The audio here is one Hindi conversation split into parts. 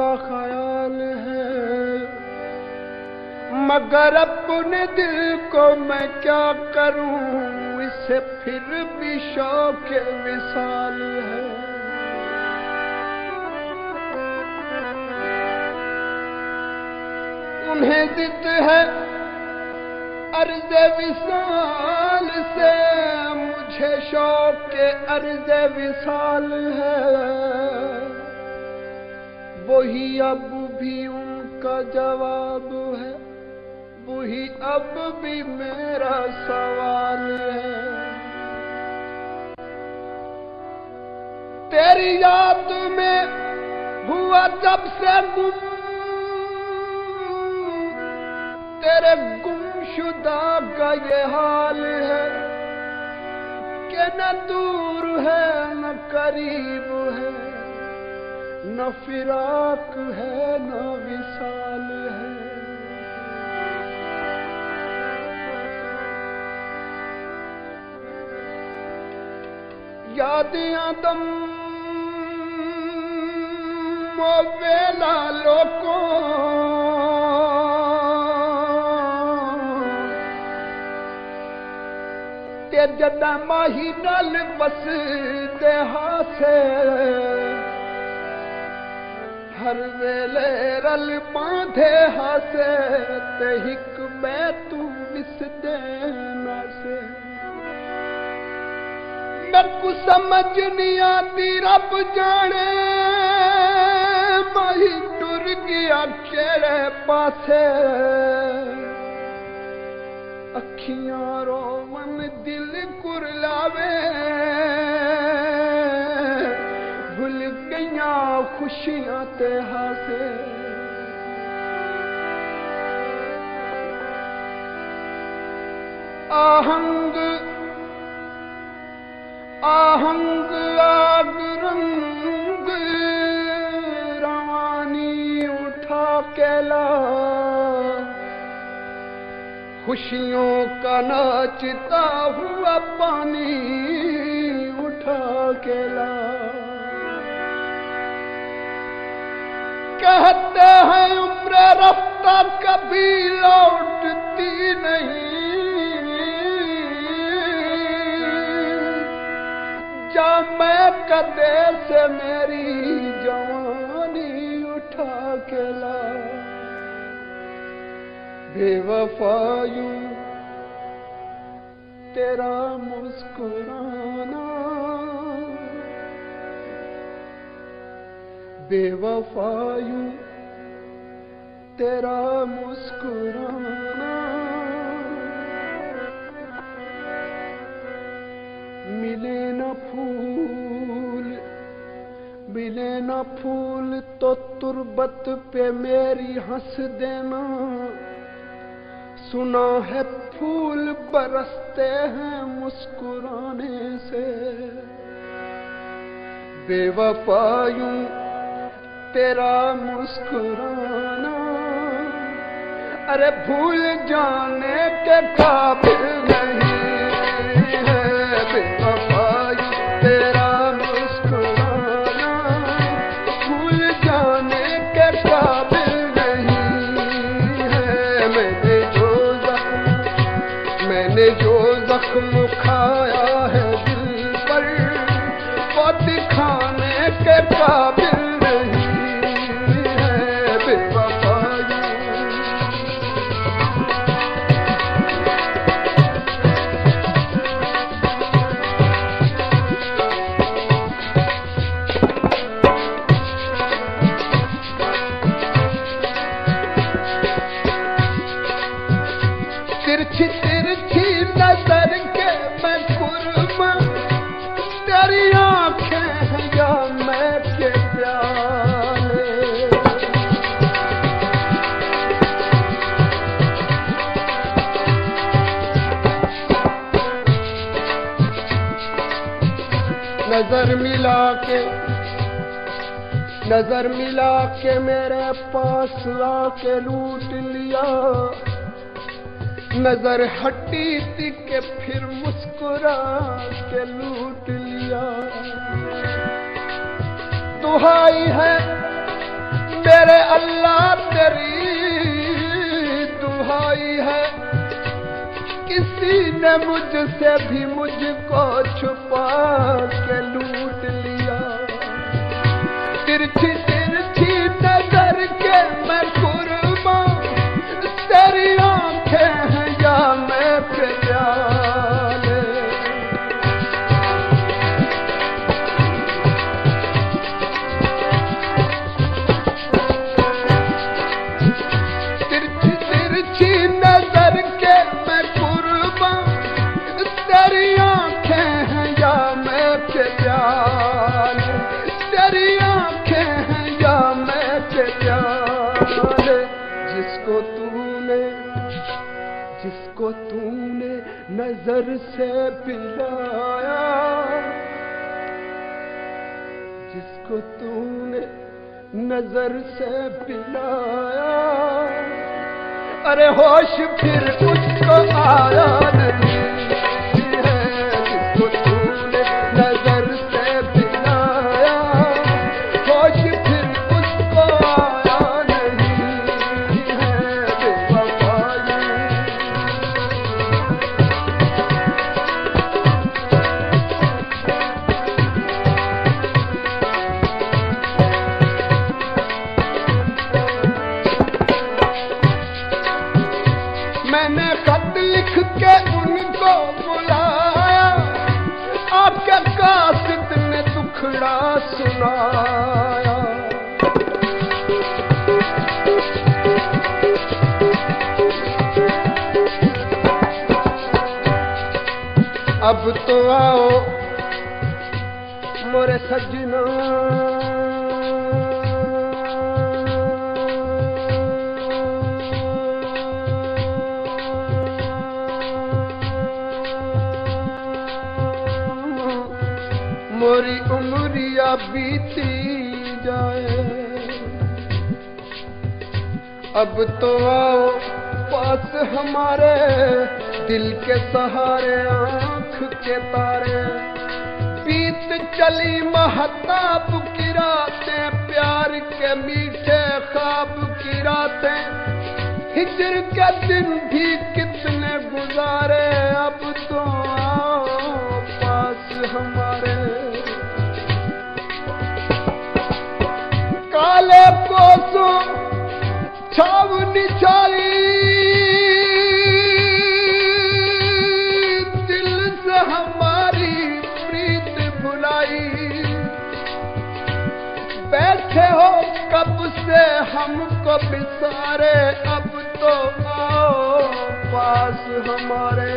का ख्याल है। मगर अपने दिल को मैं क्या करूँ? इसे फिर भी शौक विशाल है। उन्हें जिद है अर्ज़ विशाल से, मुझे शौक के अर्ज़ विशाल है। वही अब भी उनका जवाब है। वही अब भी मेरा सवाल है। तेरी याद में हुआ जब से गुम, तेरे गुमशुदा का ये हाल है कि न दूर है, न करीब है। न फिराक है, न विशाल है। याद आदम वेला लोकों ते जॾहिं माही नल बस हासे हर वेले रल बांधे हासे ते हिक ॿै तूं विसदे नासे मेरे समझ नहीं आती, रब जाने। माही टुर गया केड़े पासे। अखियाँ रोवन दिल कुरलावे गईया खुशियाँ ते हासे। आहंग आहंग आग रंग रवानी उठा केला। खुशियों का नाचता हुआ पानी उठा केला। कहते हैं, उम्र रफ्ता कभी लौटती नहीं। जा मैं कदे से मेरी जवानी उठा के ला। बेवफायू तेरा मुस्कुराना बेवफायू, तेरा मुस्कुराना। मिले न फूल, मिले न फूल तो तुरबत पे मेरी हंस देना। सुना है फूल बरसते हैं मुस्कुराने से। बेवफायूं तेरा मुस्कुराना। अरे भूल जाने के काबिल नहीं। नज़र मिला के, नज़र मिला के मेरे पास आके लूट लिया। नज़र हटी थी के फिर मुस्कुरा के लूट लिया। दुहाई है, मेरे अल्लाह तेरी, दुहाई है। किसी ने मुझसे भी मुझको छुपा के लूट लिया। तिरछी तिरछी नज़र नज़र से पिलाया जिसको तूने नज़र से पिलाया। अरे होश फिर उसको आया मोरी उमरिया बीती जाए। अब तो आओ पास हमारे, दिल के सहारे, आँख के तारे। बीत चली महताब की रातें, प्यार के मीठे ख्वाब की रातें। हिजर के दिन भी कितने गुजारे, अब तो आओ पास हमारे। दिल से हमारी प्रीत बैठे हो कब से हमको बिसारे अब तो आओ पास हमारे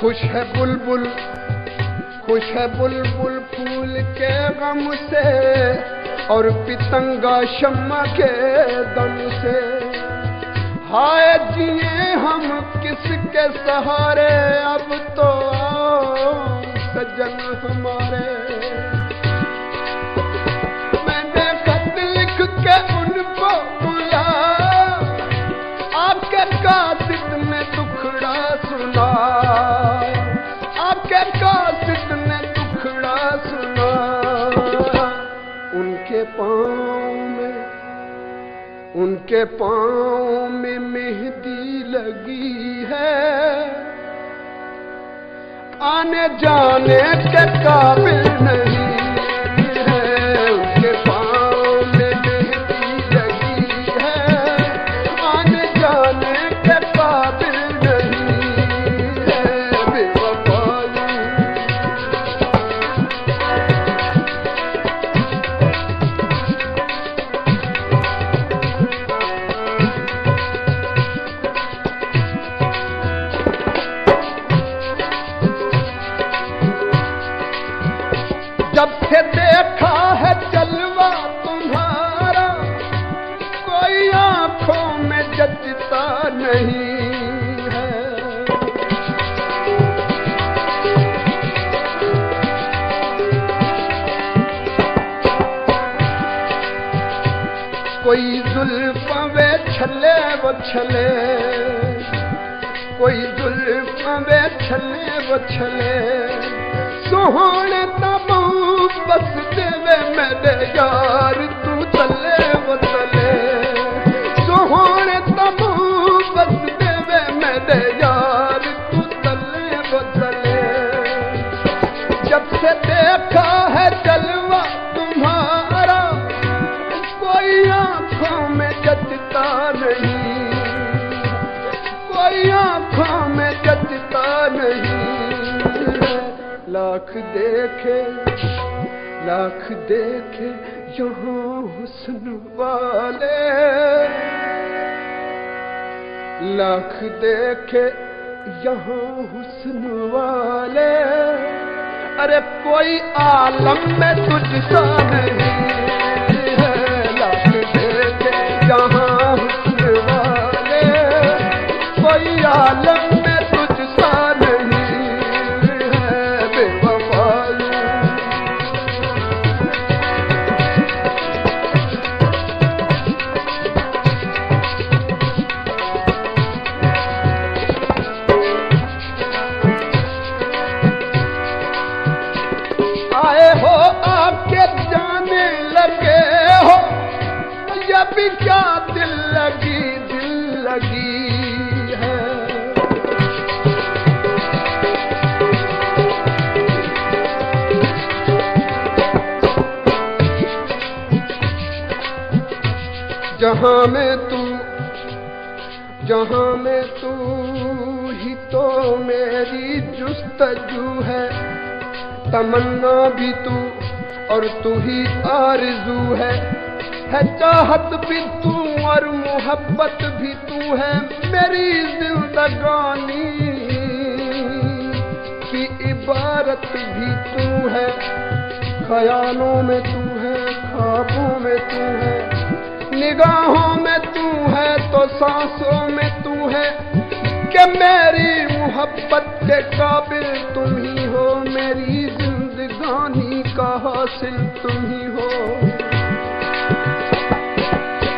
खुश है बुलबुल खुश है बुलबुल के गम से और पितंगा शम्मा के दम से। हाय जिए हम किसके सहारे, अब तो आओ सजन हमारे। उनके पाँव में मेहंदी लगी है। आने जाने के काबिल नहीं कोई जुल्फ वे छले वो छले कोई जुल्म वे छले वो छले सोहणे तबू बस देवे देखे, लाख देखे यहाँ हुस्न वाले। लाख देखे यहाँ हुस्न वाले। अरे कोई आलम में तुझसा नहीं है। लाख देखे यहाँ जहाँ में तू, जहाँ में तू, ही तो मेरी जुस्तजू है। तमन्ना भी तू और तू ही आरज़ू है। है चाहत भी तू और मोहब्बत भी तू है। मेरी जिंदगानी की इबारत भी तू है। ख्यालों में तू है, ख्वाबों में तू है। निगाहों में तू है तो सांसों में तू है कि मेरी मोहब्बत के काबिल तुम ही हो, मेरी जिंदगानी का हासिल तुम ही हो।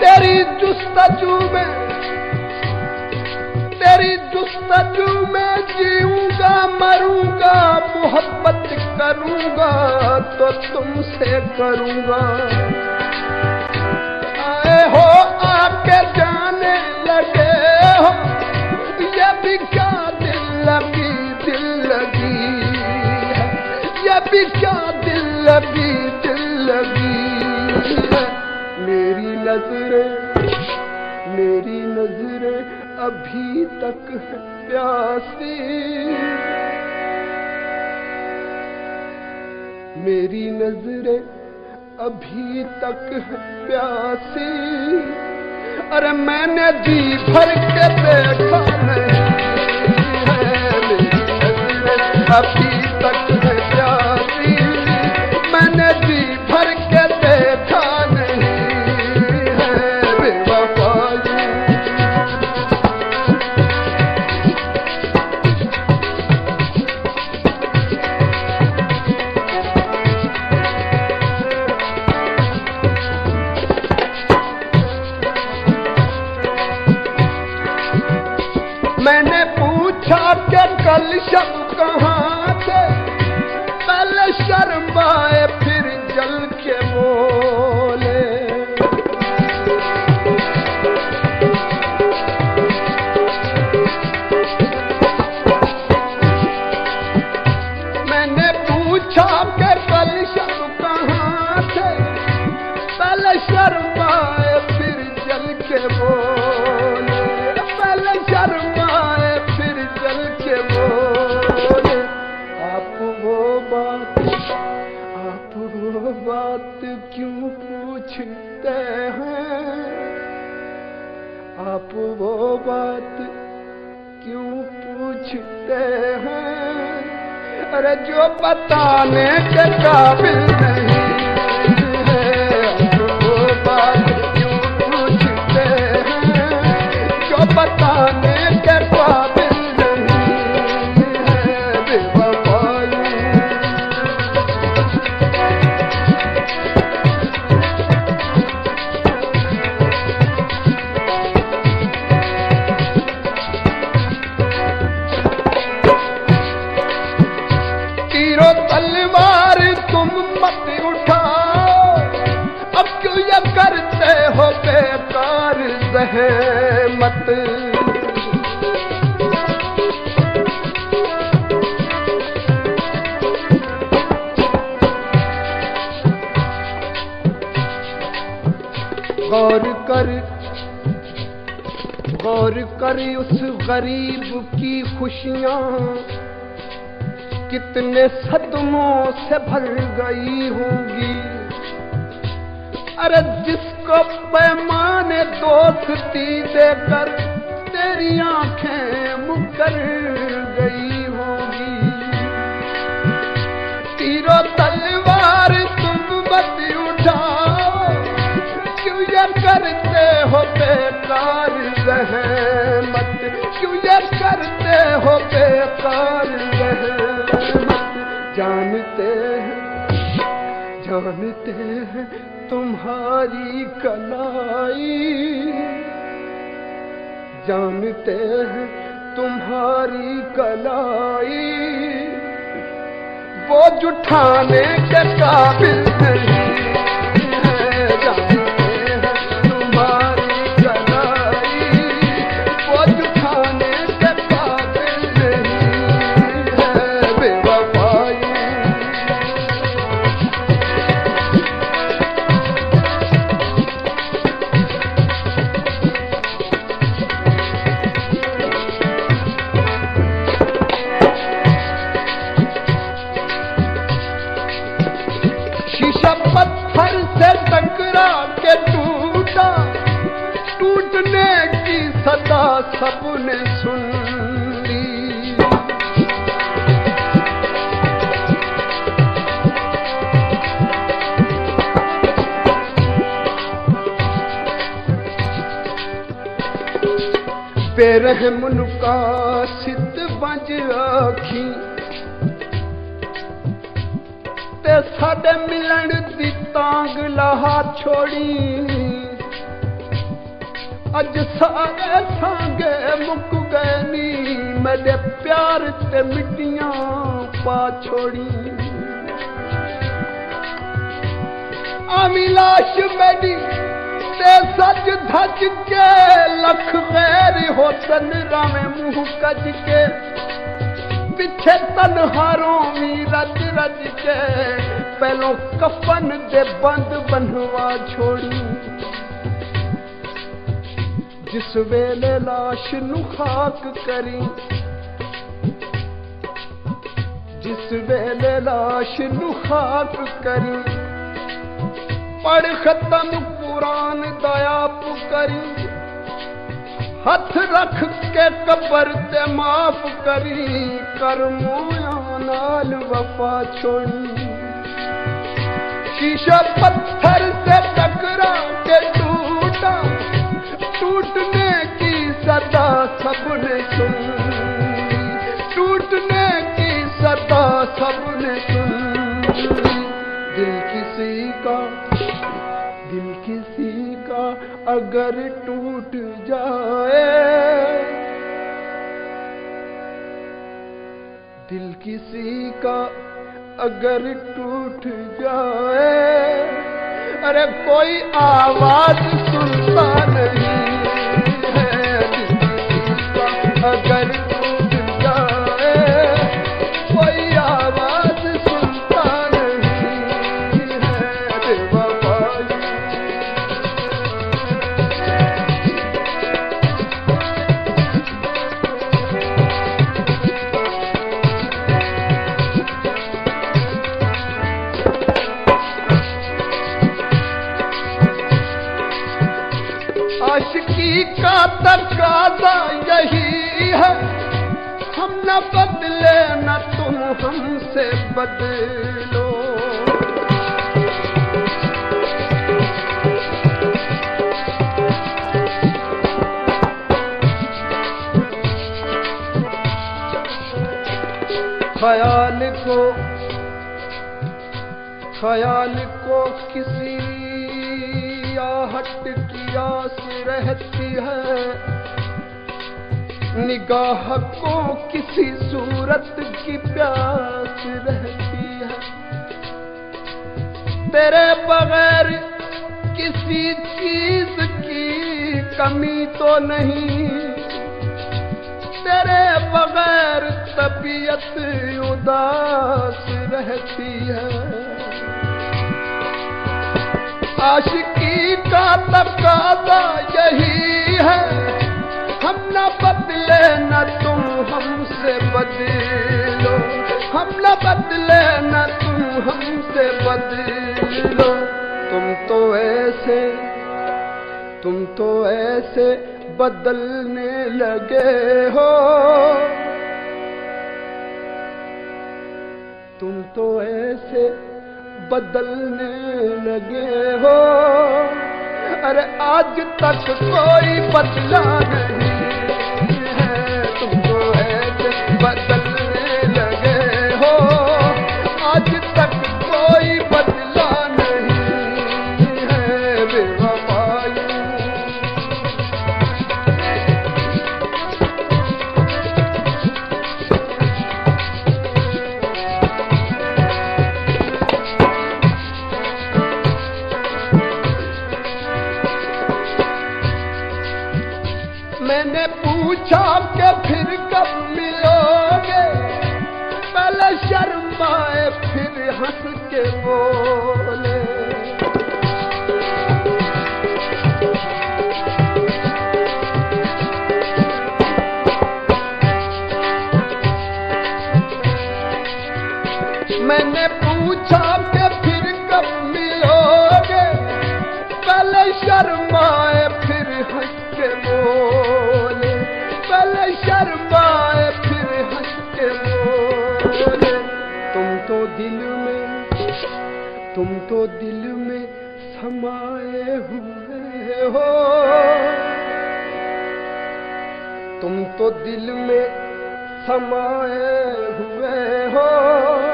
तेरी जुस्तजू में, तेरी जुस्तजू में जीऊँगा, मरूँगा, मोहब्बत करूँगा तो तुमसे करूँगा। हो, आपके जाने लगे हो। ये भी क्या दिल लगी दिल लगी है? ये भी क्या दिल लगी दिल लगी मेरी नज़रें मेरी नज़रें अभी तक प्यासी। मेरी नज़रें अभी तक प्यासी अरे मैंने जी भर के देखा नहीं है आप वो बात आप वो बात क्यों पूछते हैं? आप वो बात क्यों पूछते हैं? अरे जो बताने के काबिल है गरीब की खुशियाँ कितने सदमों से भर गई होंगी। अरे जिसको पैमाने दोस्ती देकर तेरी आँखें मुकर गई होंगी। तीरो तलवार तुम मत उठाओ क्यों करते हो बेकार जानते हैं जानते हैं तुम्हारी कलाई। जानते हैं तुम्हारी कलाई। वो जुठाने के काबिल नहीं अज सारे सांगे मुक गए नी। मेरे प्यार ते मिट्टियाँ पा छोड़ी। आवी लाश मेरी ते सच धज के लख गैर हो तन रावे मुँह कज के। पिछे तनहारों भी रज रज के पहलों कफन दे बंद बनवा छोड़ी। ਜਿਸ ਵੇਲੇ ਲਾਸ਼ ਨੂੰ ਖਾਕ ਕਰੀ। ਜਿਸ ਵੇਲੇ ਲਾਸ਼ ਨੂੰ ਖਾਕ ਕਰੀ। ਪੜ ਖਤਮ ਕੁਰਾਨ ਦਾ ਆਪ ਕਰੀ। ਹੱਥ ਰੱਖ ਕੇ ਕਬਰ ਤੇ ਮਾਫ ਕਰੀ। ਕਰਮੋਆਂ ਨਾਲ ਵਫਾ ਛੋੜੀ ਸ਼ੀਸ਼ਾ ਪੱਥਰ ਤੇ ਟਕਰਾ ਕੇ टूटने की सदा सबने सुन। टूटने की सदा सबने सुन दिल किसी का, दिल किसी का अगर टूट जाए, दिल किसी का अगर टूट जाए अरे कोई आवाज़ सुनता बदलो। ख्याल को ख्याल को किसी आहट की आस रहती है। निगाह को किसी सूरत की प्यास रहती है। तेरे बगैर किसी चीज़ की कमी तो नहीं। तेरे बगैर तबीयत उदास रहती है। आशिकी का तकादा यही है। हम न बदले न तुम हमसे बदलो। हम न बदले न तुम हमसे बदलो। तुम तो ऐसे, तुम तो ऐसे बदलने लगे हो। तुम तो ऐसे बदलने लगे हो। अरे आज तक कोई बदला नहीं। मैंने पूछा कि फिर कब मिलोगे पहले शर्माए फिर हंस के बोले। पहले शर्माए फिर हंस के बोले। तुम तो दिल में, तुम तो दिल में समाए हुए हो। तुम तो दिल में समाए हुए हो।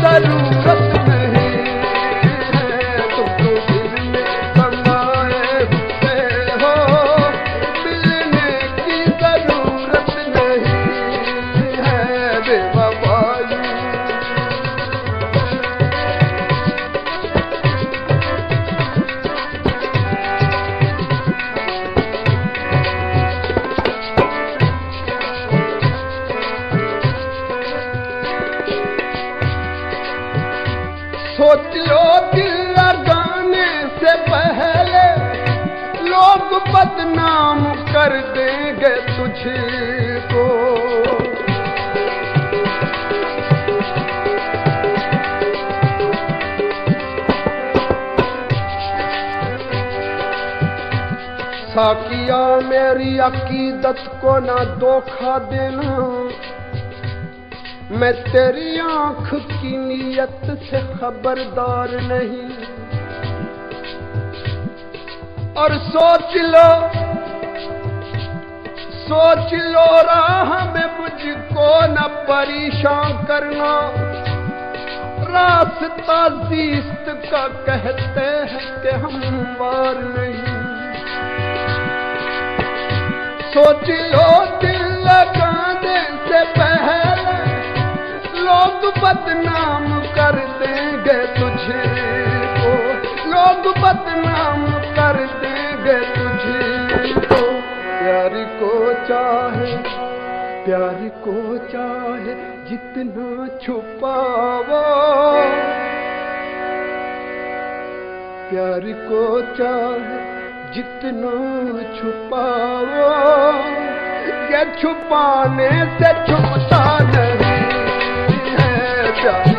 की अकीदत को ना धोखा देना। मैं तेरी आँख की नीयत से खबरदार नहीं। और सोच लो सोच लो राह में मुझको न परेशान करना। रास्ता जीस्त का कहते हैं कि हम वार नहीं। सोच लो दिल लगाने से पहले। लोग बदनाम कर देंगे तुझे। को लोग बदनाम कर देंगे तुझे। को प्यार को चाहे, प्यार को चाहे, जितना छुपावो। प्यार को चाहे जितना छुपाओ। ये छुपाने से छुपता नहीं है प्यार।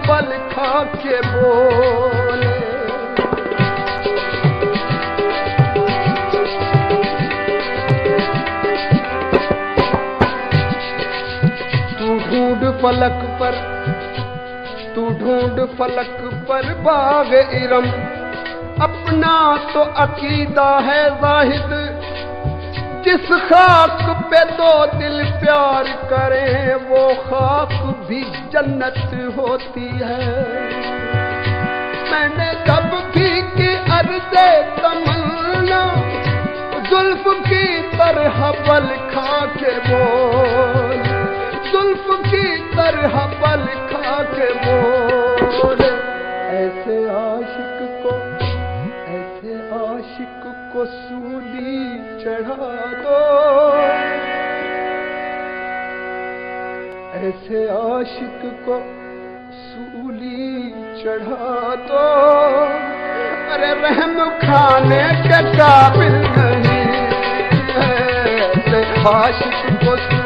बल खा के बोले। तू ढूंढ पलक पर, तू ढूंढ पलक पर बाग इरम। अपना तो अकीदा है जाहिद। जिस खाक पे दो दिल प्यार करें, वो खाक भी जन्नत होती है। मैंने कब भी की अर्जे तमन्ना, जुल्फ की तरह बल खा के बोल। जुल्फ की तरह बल खा के बोल। ऐसे आशिक को, ऐसे आशिक को सूली दो ऐसे आशिक को सूली चढ़ा दो अरे रहम खाने के काबिल नहीं। ऐसे आशिक को